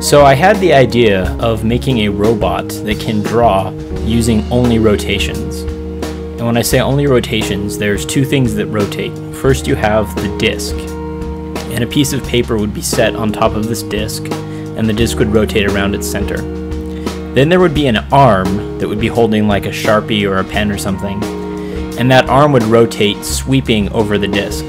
So I had the idea of making a robot that can draw using only rotations. And when I say only rotations, there's two things that rotate. First you have the disk, and a piece of paper would be set on top of this disk, and the disk would rotate around its center. Then there would be an arm that would be holding like a sharpie or a pen or something, and that arm would rotate sweeping over the disk.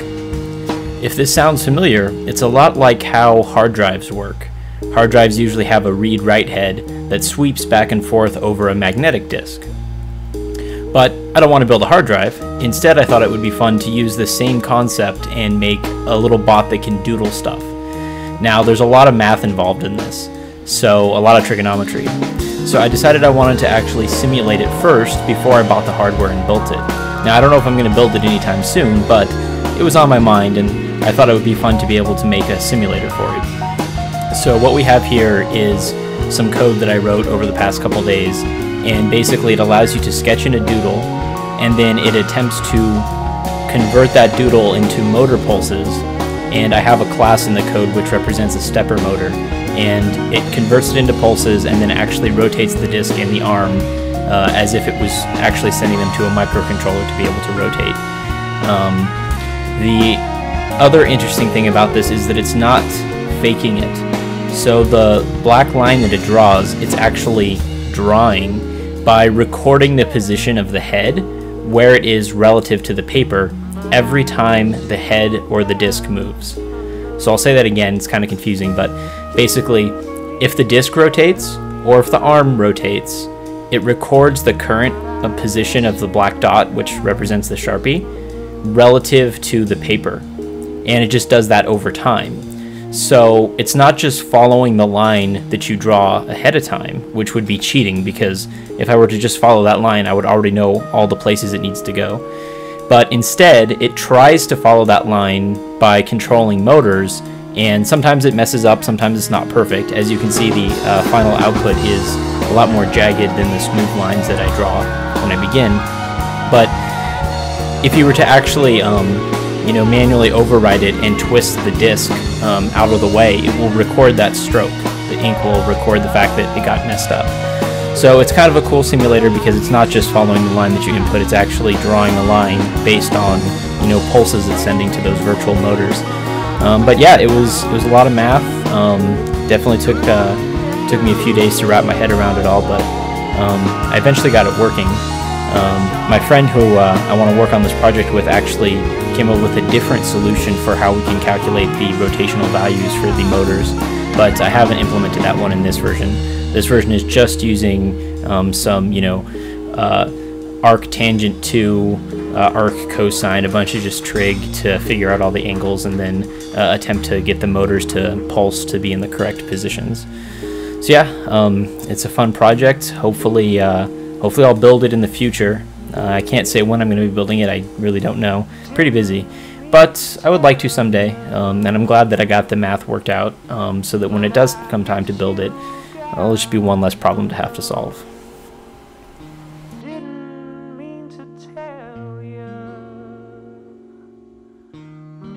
If this sounds familiar, it's a lot like how hard drives work. Hard drives usually have a read-write head that sweeps back and forth over a magnetic disk. But I don't want to build a hard drive. Instead, I thought it would be fun to use the same concept and make a little bot that can doodle stuff. Now, there's a lot of math involved in this, so a lot of trigonometry. So I decided I wanted to actually simulate it first before I bought the hardware and built it. Now, I don't know if I'm going to build it anytime soon, but it was on my mind and I thought it would be fun to be able to make a simulator for it. So what we have here is some code that I wrote over the past couple days, and basically it allows you to sketch in a doodle, and then it attempts to convert that doodle into motor pulses, and I have a class in the code which represents a stepper motor, and it converts it into pulses and then actually rotates the disk and the arm uh, as if it was actually sending them to a microcontroller to be able to rotate. Um, the other interesting thing about this is that it's not faking it. So the black line that it draws, it's actually drawing by recording the position of the head where it is relative to the paper every time the head or the disc moves. So I'll say that again, it's kind of confusing, but basically, if the disc rotates or if the arm rotates, it records the current uh, position of the black dot, which represents the Sharpie, relative to the paper and it just does that over time. So it's not just following the line that you draw ahead of time, which would be cheating because if I were to just follow that line, I would already know all the places it needs to go. But instead, it tries to follow that line by controlling motors, and sometimes it messes up, sometimes it's not perfect. As you can see, the uh, final output is a lot more jagged than the smooth lines that I draw when I begin. But if you were to actually um, you know, manually overwrite it and twist the disk um, out of the way, it will record that stroke. The ink will record the fact that it got messed up. So it's kind of a cool simulator because it's not just following the line that you input, it's actually drawing a line based on, you know, pulses it's sending to those virtual motors. Um, but yeah, it was it was a lot of math. Um, definitely took uh, took me a few days to wrap my head around it all, but um, I eventually got it working. Um, my friend who uh, I want to work on this project with actually came up with a different solution for how we can calculate the rotational values for the motors, but I haven't implemented that one in this version. This version is just using um, some, you know, uh, arc tangent to uh, arc cosine, a bunch of just trig to figure out all the angles, and then uh, attempt to get the motors to pulse to be in the correct positions. So yeah, um, it's a fun project. Hopefully, uh, hopefully I'll build it in the future. Uh, I can't say when I'm going to be building it, I really don't know. Pretty busy. But I would like to someday, um, and I'm glad that I got the math worked out um, so that when it does come time to build it, it'll just be one less problem to have to solve.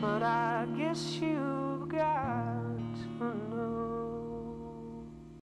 but I guess you got